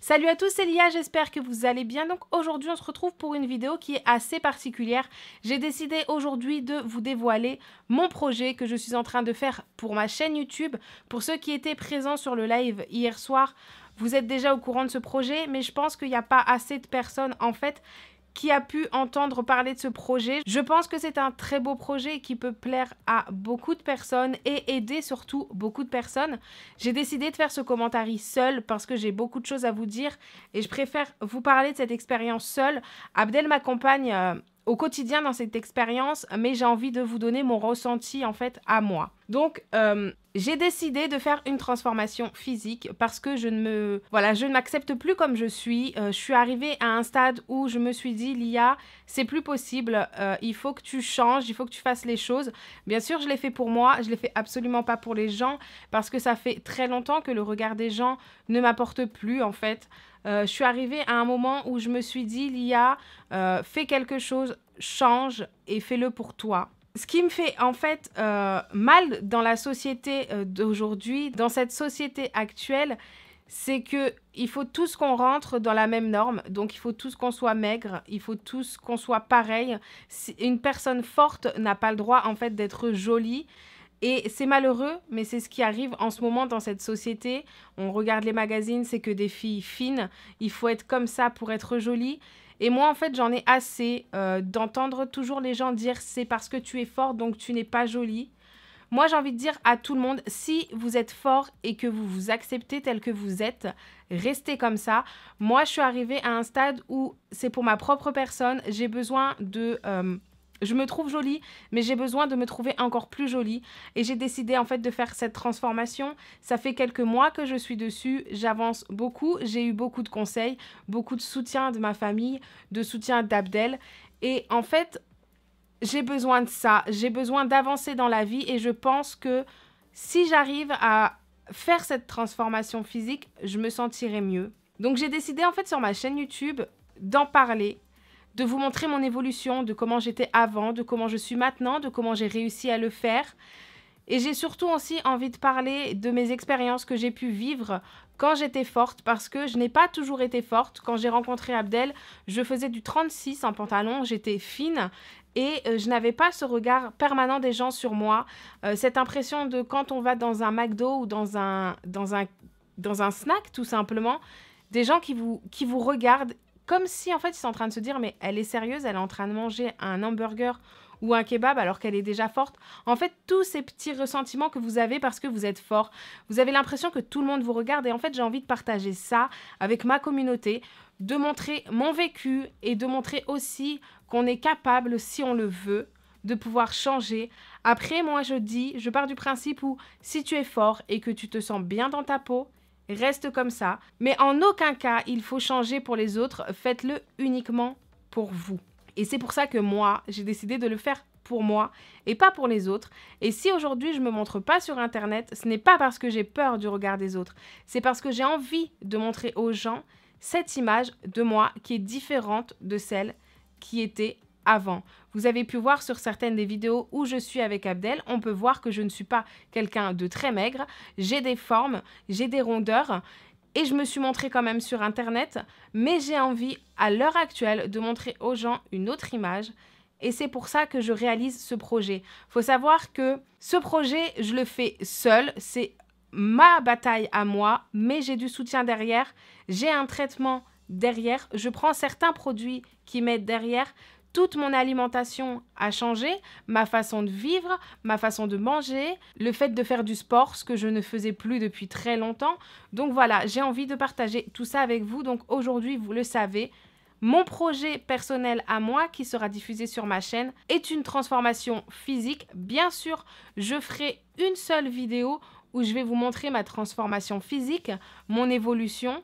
Salut à tous, c'est Lia, j'espère que vous allez bien. Donc aujourd'hui, on se retrouve pour une vidéo qui est assez particulière. J'ai décidé aujourd'hui de vous dévoiler mon projet que je suis en train de faire pour ma chaîne YouTube. Pour ceux qui étaient présents sur le live hier soir, vous êtes déjà au courant de ce projet, mais je pense qu'il n'y a pas assez de personnes en fait qui a pu entendre parler de ce projet. Je pense que c'est un très beau projet qui peut plaire à beaucoup de personnes et aider surtout beaucoup de personnes. J'ai décidé de faire ce commentaire seul parce que j'ai beaucoup de choses à vous dire et je préfère vous parler de cette expérience seule. Abdel m'accompagne euh, au quotidien dans cette expérience, mais j'ai envie de vous donner mon ressenti en fait à moi. Donc, euh, j'ai décidé de faire une transformation physique parce que je ne me voilà, je ne m'accepte plus comme je suis. Euh, je suis arrivée à un stade où je me suis dit, Lia, c'est plus possible. Euh, il faut que tu changes, il faut que tu fasses les choses. Bien sûr, je l'ai fait pour moi, je l'ai fait absolument pas pour les gens parce que ça fait très longtemps que le regard des gens ne m'apporte plus en fait. Euh, je suis arrivée à un moment où je me suis dit, Lia, fais quelque chose, change et fais-le pour toi. Ce qui me fait en fait euh, mal dans la société d'aujourd'hui, dans cette société actuelle, c'est que il faut tous qu'on rentre dans la même norme, donc il faut tous qu'on soit maigre, il faut tous qu'on soit pareil. Une personne forte n'a pas le droit en fait d'être jolie et c'est malheureux, mais c'est ce qui arrive en ce moment dans cette société. On regarde les magazines, c'est que des filles fines. Il faut être comme ça pour être jolie. Et moi, en fait, j'en ai assez euh, d'entendre toujours les gens dire c'est parce que tu es forte, donc tu n'es pas jolie. Moi, j'ai envie de dire à tout le monde, si vous êtes fort et que vous vous acceptez tel que vous êtes, restez comme ça. Moi, je suis arrivée à un stade où c'est pour ma propre personne, j'ai besoin de... Euh, je me trouve jolie, mais j'ai besoin de me trouver encore plus jolie. Et j'ai décidé en fait de faire cette transformation. Ça fait quelques mois que je suis dessus. J'avance beaucoup. J'ai eu beaucoup de conseils, beaucoup de soutien de ma famille, de soutien d'Abdel. Et en fait, j'ai besoin de ça. J'ai besoin d'avancer dans la vie. Et je pense que si j'arrive à faire cette transformation physique, je me sentirai mieux. Donc j'ai décidé en fait sur ma chaîne YouTube d'en parler de vous montrer mon évolution, de comment j'étais avant, de comment je suis maintenant, de comment j'ai réussi à le faire. Et j'ai surtout aussi envie de parler de mes expériences que j'ai pu vivre quand j'étais forte, parce que je n'ai pas toujours été forte. Quand j'ai rencontré Abdel, je faisais du 36 en pantalon, j'étais fine et euh, je n'avais pas ce regard permanent des gens sur moi, euh, cette impression de quand on va dans un McDo ou dans un, dans un, dans un snack tout simplement, des gens qui vous, qui vous regardent comme si en fait ils sont en train de se dire mais elle est sérieuse, elle est en train de manger un hamburger ou un kebab alors qu'elle est déjà forte. En fait, tous ces petits ressentiments que vous avez parce que vous êtes fort, vous avez l'impression que tout le monde vous regarde et en fait j'ai envie de partager ça avec ma communauté, de montrer mon vécu et de montrer aussi qu'on est capable, si on le veut, de pouvoir changer. Après, moi je dis, je pars du principe où si tu es fort et que tu te sens bien dans ta peau, reste comme ça. Mais en aucun cas, il faut changer pour les autres. Faites-le uniquement pour vous. Et c'est pour ça que moi, j'ai décidé de le faire pour moi et pas pour les autres. Et si aujourd'hui je me montre pas sur internet, ce n'est pas parce que j'ai peur du regard des autres, c'est parce que j'ai envie de montrer aux gens cette image de moi qui est différente de celle qui était avant. Vous avez pu voir sur certaines des vidéos où je suis avec Abdel, on peut voir que je ne suis pas quelqu'un de très maigre, j'ai des formes, j'ai des rondeurs et je me suis montrée quand même sur internet, mais j'ai envie à l'heure actuelle de montrer aux gens une autre image et c'est pour ça que je réalise ce projet. Faut savoir que ce projet, je le fais seul, c'est ma bataille à moi, mais j'ai du soutien derrière, j'ai un traitement derrière, je prends certains produits qui m'aident derrière, toute mon alimentation a changé, ma façon de vivre, ma façon de manger, le fait de faire du sport, ce que je ne faisais plus depuis très longtemps. Donc voilà, j'ai envie de partager tout ça avec vous. Donc aujourd'hui, vous le savez, mon projet personnel à moi qui sera diffusé sur ma chaîne est une transformation physique. Bien sûr, je ferai une seule vidéo où je vais vous montrer ma transformation physique, mon évolution.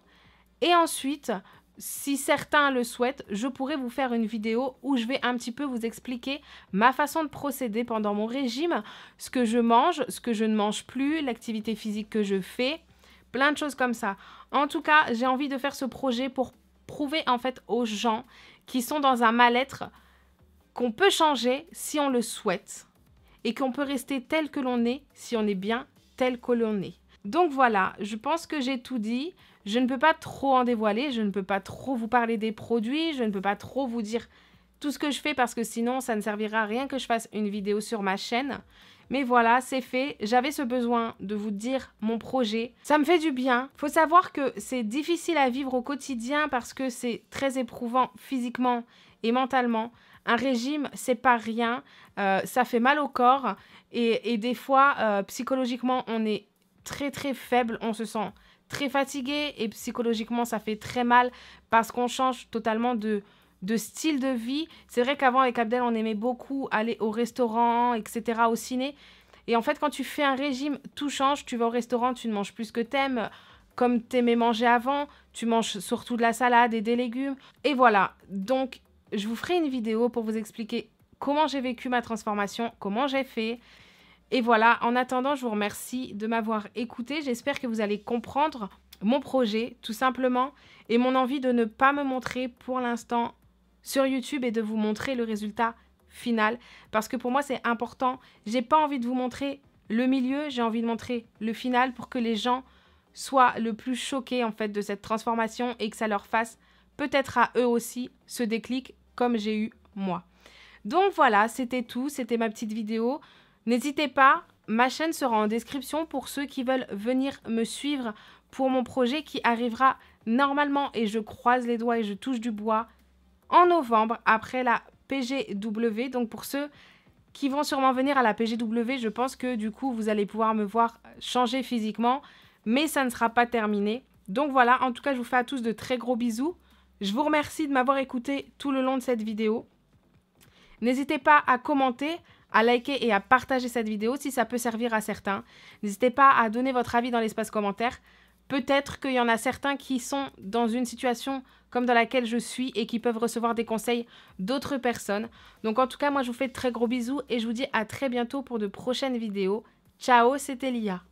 Et ensuite, si certains le souhaitent, je pourrais vous faire une vidéo où je vais un petit peu vous expliquer ma façon de procéder pendant mon régime, ce que je mange, ce que je ne mange plus, l'activité physique que je fais, plein de choses comme ça. En tout cas, j'ai envie de faire ce projet pour prouver en fait aux gens qui sont dans un mal-être qu'on peut changer si on le souhaite et qu'on peut rester tel que l'on est si on est bien tel que l'on est. Donc voilà, je pense que j'ai tout dit. Je ne peux pas trop en dévoiler, je ne peux pas trop vous parler des produits, je ne peux pas trop vous dire tout ce que je fais parce que sinon ça ne servira à rien que je fasse une vidéo sur ma chaîne. Mais voilà, c'est fait. J'avais ce besoin de vous dire mon projet. Ça me fait du bien. Faut savoir que c'est difficile à vivre au quotidien parce que c'est très éprouvant physiquement et mentalement. Un régime, c'est pas rien. Euh, ça fait mal au corps. Et, des fois, euh, psychologiquement, on est très très faible. On se sent très fatigué. Et psychologiquement, ça fait très mal parce qu'on change totalement de, de style de vie. C'est vrai qu'avant, avec Abdel, on aimait beaucoup aller au restaurant, etc., au ciné. Et en fait, quand tu fais un régime, tout change. Tu vas au restaurant, tu ne manges plus ce que t'aimes. Comme t'aimais manger avant, tu manges surtout de la salade et des légumes. Et voilà. Donc, je vous ferai une vidéo pour vous expliquer comment j'ai vécu ma transformation, comment j'ai fait. Et voilà, en attendant, je vous remercie de m'avoir écouté. J'espère que vous allez comprendre mon projet, tout simplement, et mon envie de ne pas me montrer pour l'instant sur YouTube et de vous montrer le résultat final. Parce que pour moi, c'est important. J'ai pas envie de vous montrer le milieu, j'ai envie de montrer le final pour que les gens soient le plus choqués en fait de cette transformation et que ça leur fasse peut-être à eux aussi ce déclic comme j'ai eu moi. Donc voilà, c'était tout, c'était ma petite vidéo. N'hésitez pas, ma chaîne sera en description pour ceux qui veulent venir me suivre pour mon projet qui arrivera normalement et je croise les doigts et je touche du bois en novembre après la PGW. Donc pour ceux qui vont sûrement venir à la PGW, je pense que du coup vous allez pouvoir me voir changer physiquement, mais ça ne sera pas terminé. Donc voilà, en tout cas je vous fais à tous de très gros bisous. Je vous remercie de m'avoir écouté tout le long de cette vidéo. N'hésitez pas à commenter, à liker et à partager cette vidéo si ça peut servir à certains. N'hésitez pas à donner votre avis dans l'espace commentaire. Peut-être qu'il y en a certains qui sont dans une situation comme dans laquelle je suis et qui peuvent recevoir des conseils d'autres personnes. Donc en tout cas, moi je vous fais de très gros bisous et je vous dis à très bientôt pour de prochaines vidéos. Ciao, c'était Lia.